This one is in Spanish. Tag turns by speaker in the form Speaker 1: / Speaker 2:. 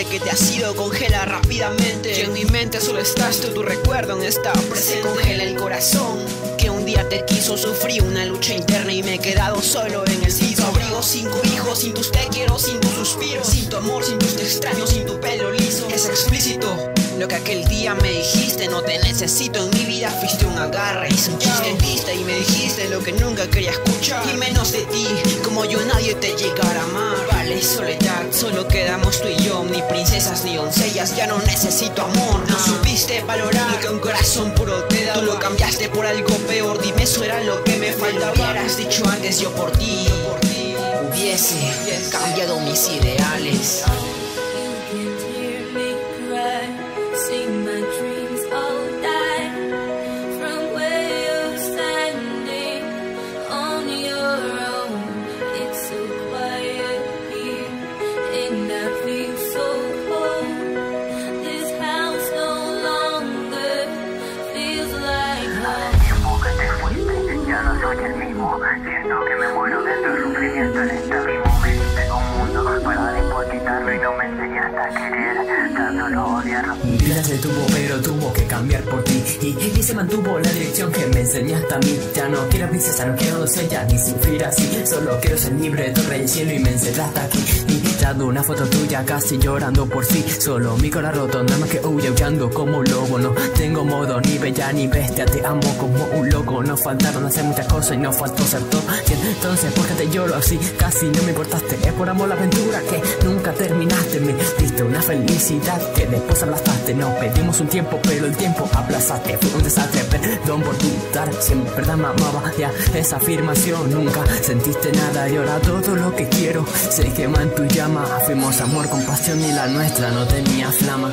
Speaker 1: haya sido congela rápidamente. Y en mi mente solo estás tú, tu recuerdo en esta presente. Se congela el corazón que un día te quiso sufrir una lucha interna y me he quedado solo en el sitio. Abrigo cinco hijos, sin tus te quiero, sin tus suspiros, sin tu amor, sin tus te extraños, sin tu pelo liso. Es explícito. Lo que aquel día me dijiste, no te necesito en mi vida, fuiste un agarre, hice un chiste y me dijiste lo que nunca quería escuchar. Y menos de ti, como yo nadie te llegara quedamos tú y yo, ni princesas ni doncellas, ya no necesito amor. No supiste valorar lo que un corazón puro te da. Tú lo cambiaste por algo peor, dime eso era lo que me faltaba. Hubieras dicho antes yo por ti, hubiese cambiado mis ideales.
Speaker 2: Siento que me muero dentro del sufrimiento en esta mismo Tengo un mundo para después quitarlo y no me enseñaste a querer, tan solo odiar.
Speaker 3: Vida se tuvo, pero tuvo que cambiar por ti. Y, se mantuvo la dirección que me enseñaste a mí. Ya no quiero princesa, no quiero doncella, ni sufrir así. Solo quiero ser libre, torre del cielo y me encerraste aquí. Y dando una foto tuya casi llorando por sí. Solo mi corazón roto, nada más que huye huyendo como un lobo. No tengo modo ni bella ni bestia, te amo como un loco. No faltaron hacer muchas cosas y no faltó ser todo. Entonces, ¿por qué te lloro así? Casi no me importaste. Es por amor la aventura que nunca terminaste. Me diste una felicidad que después aplastaste. Pedimos un tiempo, pero el tiempo aplazaste. Fue un desastre, perdón por dudar. Siempre te amaba ya esa afirmación. Nunca sentiste nada y ahora todo lo que quiero se quema en tu llama. Fuimos amor, compasión y la nuestra no tenía flama.